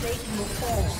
plate will fall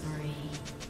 spree.